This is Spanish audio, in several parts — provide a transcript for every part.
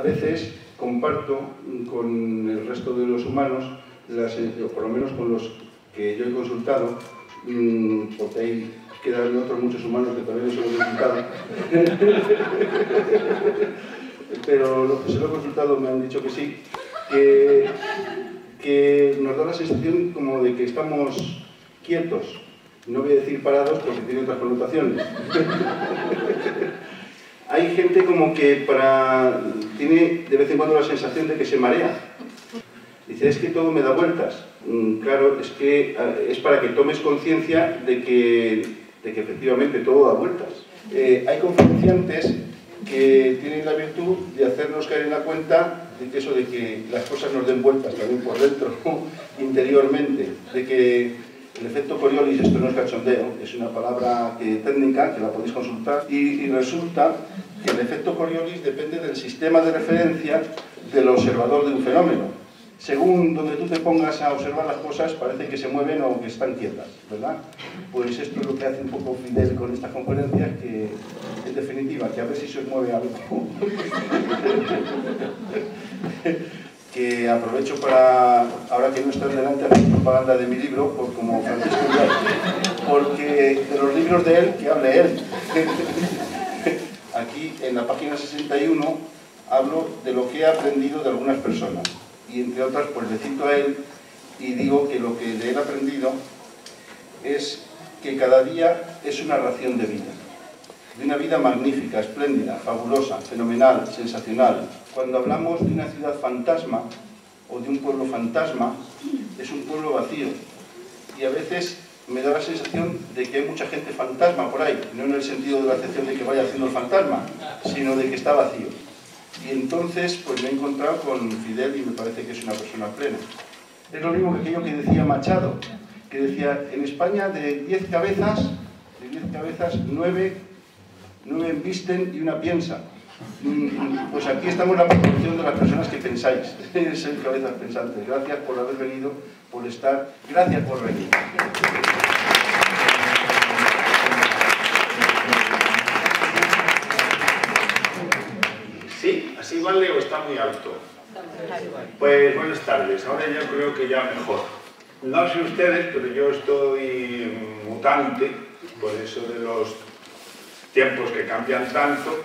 a veces comparto con el resto de los humanos, o por lo menos con los que yo he consultado, mm, porque hay quedan otros muchos humanos que no se lo he consultado. Pero los que se lo he consultado me han dicho que sí, que, que nos da la sensación como de que estamos quietos. No voy a decir parados porque tiene otras connotaciones. Hay gente como que para, tiene de vez en cuando la sensación de que se marea. Dice, es que todo me da vueltas. Mm, claro, es que eh, es para que tomes conciencia de que, de que efectivamente todo da vueltas. Eh, hay conferenciantes que tienen la virtud de hacernos caer en la cuenta de que eso de que las cosas nos den vueltas también por dentro, interiormente, de que el efecto Coriolis, esto no es cachondeo, es una palabra técnica que la podéis consultar, y, resulta que el efecto Coriolis depende del sistema de referencia del observador de un fenómeno. Según donde tú te pongas a observar las cosas, parece que se mueven o que están quietas, ¿verdad? Pues esto es lo que hace un poco Fidel con estas conferencias, que en definitiva, que a ver si se mueve algo. que aprovecho para, ahora que no estoy delante, hacer propaganda de mi libro, por, como Francisco porque de los libros de él, que hable él. En la página 61, hablo de lo que he aprendido de algunas personas. Y entre otras, pues le cito a él y digo que lo que de él he aprendido es que cada día es una ración de vida. De una vida magnífica, espléndida, fabulosa, fenomenal, sensacional, cuando hablamos de una ciudad fantasma o de un pueblo fantasma, es un pueblo vacío. Y a veces me da la sensación de que hay mucha gente fantasma por ahí, no en el sentido de la acepción de que vaya haciendo el fantasma, sino de que está vacío. Y entonces pues me he encontrado con Fidel y me parece que es una persona plena. Es lo mismo que aquello que decía Machado, que decía, en España de 10 cabezas, de 10 cabezas, 9, 9 visten y una piensa. Pues aquí estamos la proporción de las personas que pensáis. El cabezas pensantes. Gracias por haber venido, por estar. Gracias por venir. Sí, así vale o está muy alto. Pues buenas tardes. Ahora ya creo que ya mejor. No sé ustedes, pero yo estoy mutante, por eso de los tiempos que cambian tanto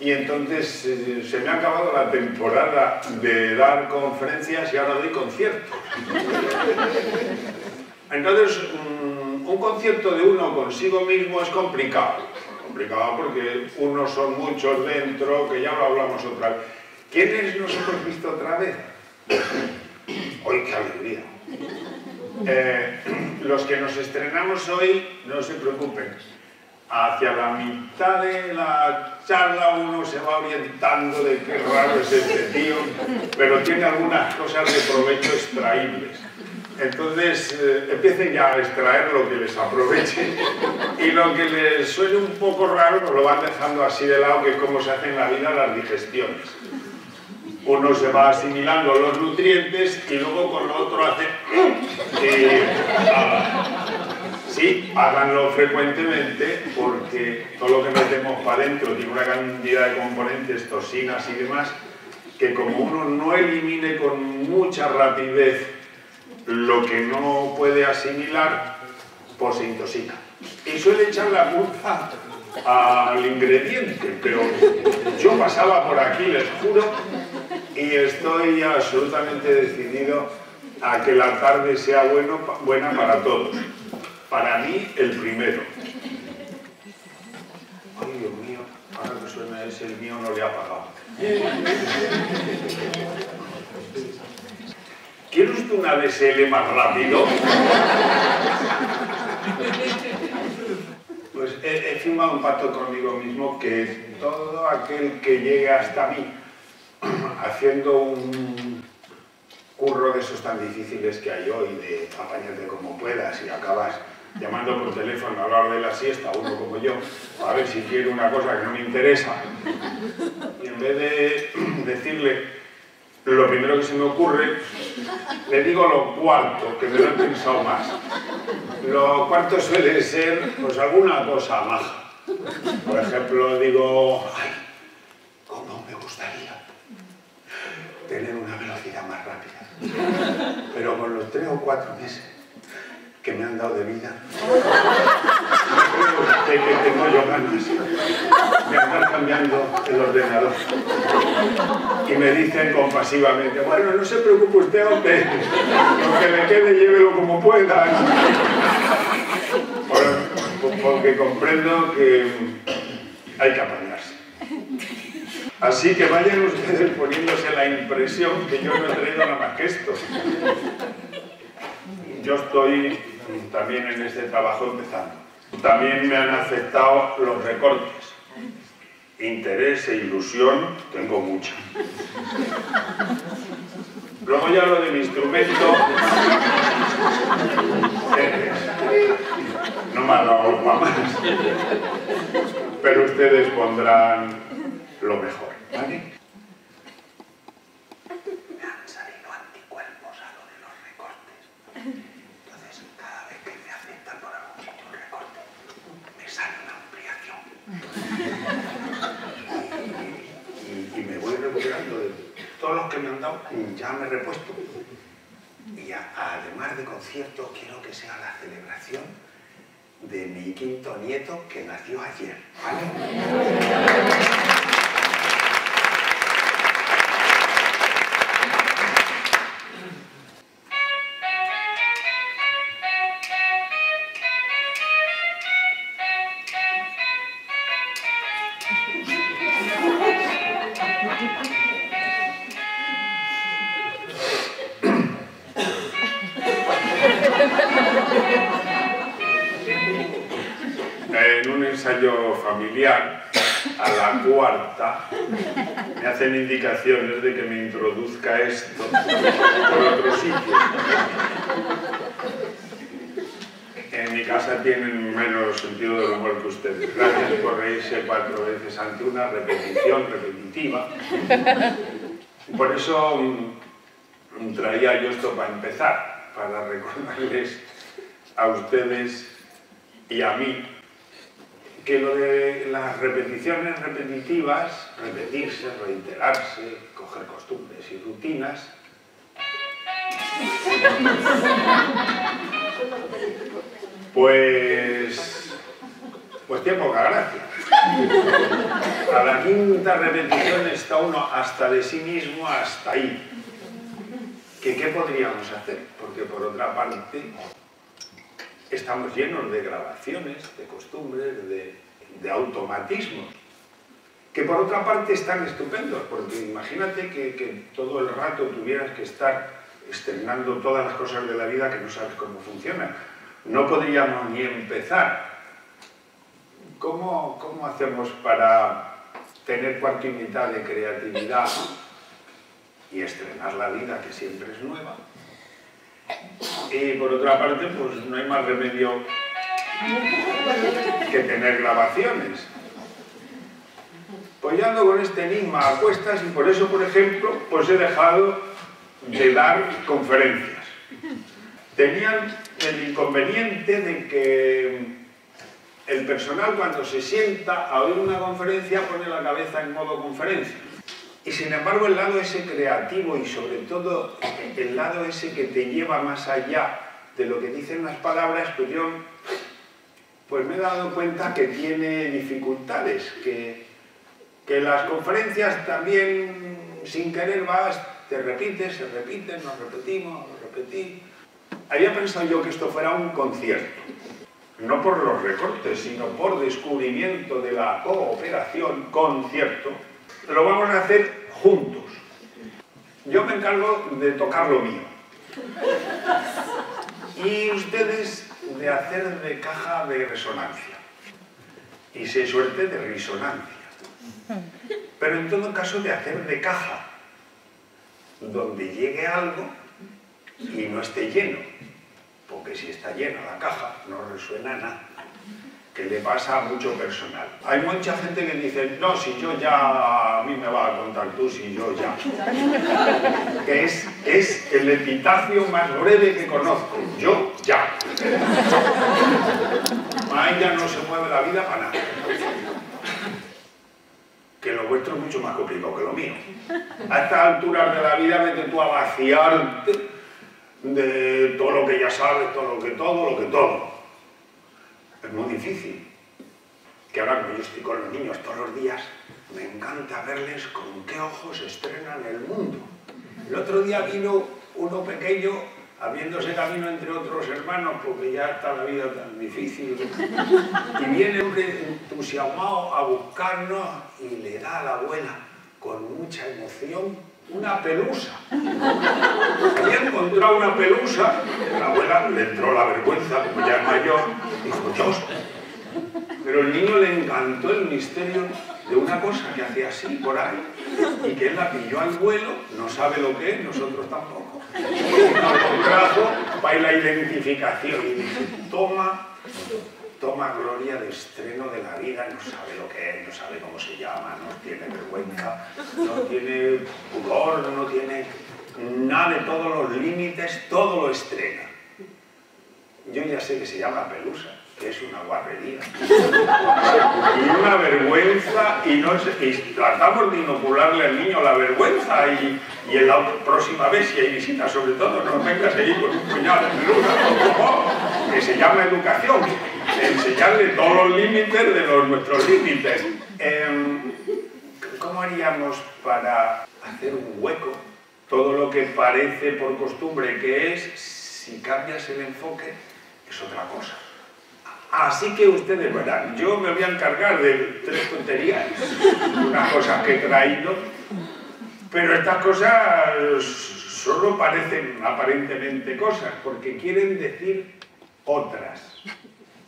y entonces eh, se me ha acabado la temporada de dar conferencias y ahora doy conciertos. Entonces, mm, un concierto de uno consigo mismo es complicado. Complicado porque unos son muchos dentro, que ya lo hablamos otra vez. ¿Quiénes nos hemos visto otra vez? ¡Hoy qué alegría! Eh, los que nos estrenamos hoy, no se preocupen hacia la mitad de la charla uno se va orientando de qué raro es este tío, pero tiene algunas cosas de provecho extraíbles. Entonces eh, empiecen ya a extraer lo que les aproveche y lo que les suene un poco raro pues lo van dejando así de lado, que es como se hacen en la vida las digestiones. Uno se va asimilando los nutrientes y luego con lo otro hace... Y, Sí, háganlo frecuentemente porque todo lo que metemos para adentro tiene una cantidad de componentes, toxinas y demás, que como uno no elimine con mucha rapidez lo que no puede asimilar, pues se intoxica. Y suele echar la culpa al ingrediente, pero yo pasaba por aquí, les juro, y estoy absolutamente decidido a que la tarde sea bueno, buena para todos. Para mí, el primero. Ay, Dios mío, ahora que suena ese, el mío no le ha pagado. ¿Quiere usted una DSL más rápido? Pues he, he, firmado un pacto conmigo mismo que todo aquel que llegue hasta mí haciendo un curro de esos tan difíciles que hay hoy, de apañarte como puedas y acabas llamando por teléfono a la hora de la siesta, uno como yo, a ver si quiere una cosa que no me interesa. Y en vez de decirle lo primero que se me ocurre, le digo lo cuarto, que me lo he pensado más. Lo cuarto suele ser, pues, alguna cosa maja. Por ejemplo, digo, ay, cómo me gustaría tener una velocidad más rápida. Pero con los tres o cuatro meses me han dado de vida, creo que tengo yo ganas de andar cambiando el ordenador. Y me dicen compasivamente, bueno, no se preocupe usted, hombre, lo que me quede, llévelo como pueda. porque comprendo que hay que apañarse. Así que vayan ustedes poniéndose la impresión que yo no he traído nada más que esto. Yo estoy también en este trabajo empezando. También me han aceptado los recortes. Interés e ilusión tengo mucha. Luego ya lo del instrumento... No me ha dado más. Pero ustedes pondrán lo mejor, ¿vale? Todos los que me han dado, ya me he repuesto. Y además de concierto, quiero que sea la celebración de mi quinto nieto que nació ayer. Familiar, a la cuarta, me hacen indicaciones de que me introduzca esto por otro sitio. En mi casa tienen menos sentido del humor que ustedes. Gracias por reírse cuatro veces ante una repetición repetitiva. Por eso mm, traía yo esto para empezar, para recordarles a ustedes y a mí que lo de las repeticiones repetitivas, repetirse, reiterarse, coger costumbres y rutinas, pues, pues tiene poca gracia. A la quinta repetición está uno hasta de sí mismo, hasta ahí. ¿Que ¿Qué podríamos hacer? Porque por otra parte, estamos llenos de grabaciones, de costumbres, de, automatismos, que por otra parte están estupendos, porque imagínate que, todo el rato tuvieras que estar estrenando todas las cosas de la vida que no sabes cómo funcionan. No podríamos ni empezar. ¿Cómo, cómo hacemos para tener cuarto mitad de creatividad y estrenar la vida, que siempre es nueva? Y por otra parte, pues no hay más remedio que tener grabaciones. Pues yo ando con este enigma a cuestas y por eso, por ejemplo, pues he dejado de dar conferencias. Tenían el inconveniente de que el personal cuando se sienta a oír una conferencia pone la cabeza en modo conferencia. Y sin embargo el lado ese creativo y sobre todo el lado ese que te lleva más allá de lo que dicen las palabras, pues yo pues me he dado cuenta que tiene dificultades, que, que las conferencias también sin querer vas, te repites, se repiten, nos repetimos, nos repetí. Había pensado yo que esto fuera un concierto, no por los recortes, sino por descubrimiento de la cooperación, concierto, lo vamos a hacer juntos. Yo me encargo de tocar lo mío. Y ustedes de hacer de caja de resonancia. Y se suerte de resonancia. Pero en todo caso de hacer de caja, donde llegue algo y no esté lleno. Porque si está llena la caja, no resuena nada que le pasa a mucho personal. Hay mucha gente que dice, no, si yo ya, a mí me va a contar tú, si yo ya. Que es, es el epitafio más breve que conozco. Yo ya. A ella no se mueve la vida para nada. Que lo vuestro es mucho más complicado que lo mío. A estas alturas de la vida vete tú a vaciarte de todo lo que ya sabes, todo lo que todo, lo que todo. Es difícil. Que ahora como yo estoy con los niños todos los días, me encanta verles con qué ojos estrenan el mundo. El otro día vino uno pequeño abriéndose camino entre otros hermanos, porque ya está la vida tan difícil. Y viene un entusiasmado a buscarnos y le da a la abuela, con mucha emoción, una pelusa. Había encontrado una pelusa, la abuela le entró la vergüenza, como ya es mayor, dijo. Pero el niño le encantó el misterio de una cosa que hacía así por ahí y que él la pilló al vuelo, no sabe lo que es, nosotros tampoco. Nos trajo para la identificación y dice, toma, toma gloria de estreno de la vida, no sabe lo que es, no sabe cómo se llama, no tiene vergüenza, no tiene pudor, no tiene nada de todos los límites, todo lo estrena. Yo ya sé que se llama pelusa que es una guarrería. y una vergüenza, y, no y tratamos de inocularle al niño la vergüenza, y, y en la próxima vez, si hay visita sobre todo, no vengas ahí con un puñado de pelusa, que se llama educación, enseñarle todos los límites de los, nuestros límites. Em, ¿Cómo haríamos para hacer un hueco? Todo lo que parece por costumbre que es, si cambias el enfoque, es otra cosa. Así que ustedes verán, yo me voy a encargar de tres tonterías, unas cosas que he traído, pero estas cosas solo parecen aparentemente cosas, porque quieren decir otras.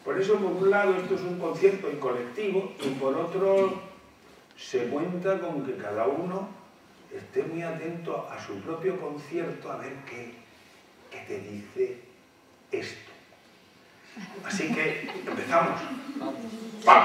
Por eso, por un lado, esto es un concierto en colectivo, y por otro, se cuenta con que cada uno esté muy atento a su propio concierto a ver qué, qué te dice esto. Así que empezamos. ¡Pam!